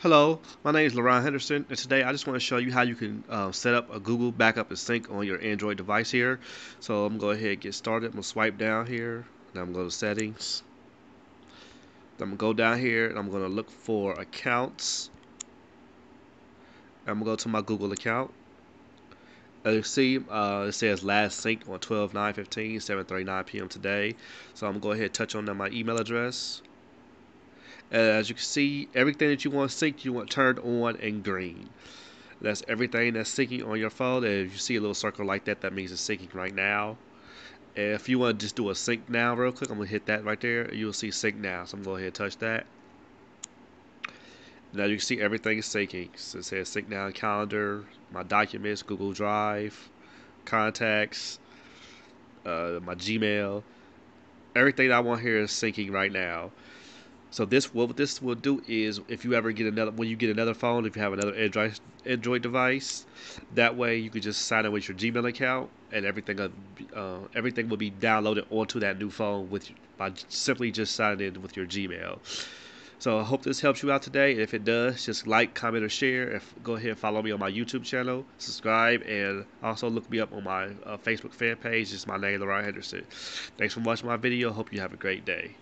Hello, my name is LaRon Henderson, and today I just want to show you how you can uh, set up a Google Backup and Sync on your Android device here. So I'm going to go ahead and get started. I'm going to swipe down here, and I'm going to go to Settings. I'm going to go down here, and I'm going to look for Accounts. I'm going to go to my Google account. As you see, uh, it says last synced on 12 9 15 7:39 p.m. today. So I'm going to go ahead and touch on my email address. As you can see, everything that you want synced, you want turned on and green. That's everything that's syncing on your phone. If you see a little circle like that, that means it's syncing right now. If you want to just do a sync now real quick, I'm going to hit that right there. You'll see sync now. So I'm going to go ahead and touch that. Now you can see everything is syncing. So it says sync now calendar, my documents, Google Drive, contacts, uh, my Gmail. Everything I want here is syncing right now. So this what this will do is if you ever get another when you get another phone, if you have another Android Android device, that way you could just sign in with your Gmail account and everything uh, everything will be downloaded onto that new phone with by simply just signing in with your Gmail. So I hope this helps you out today. If it does, just like, comment, or share. If go ahead and follow me on my YouTube channel, subscribe, and also look me up on my uh, Facebook fan page. It's my name, LaRon Henderson. Thanks for watching my video. Hope you have a great day.